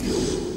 of you.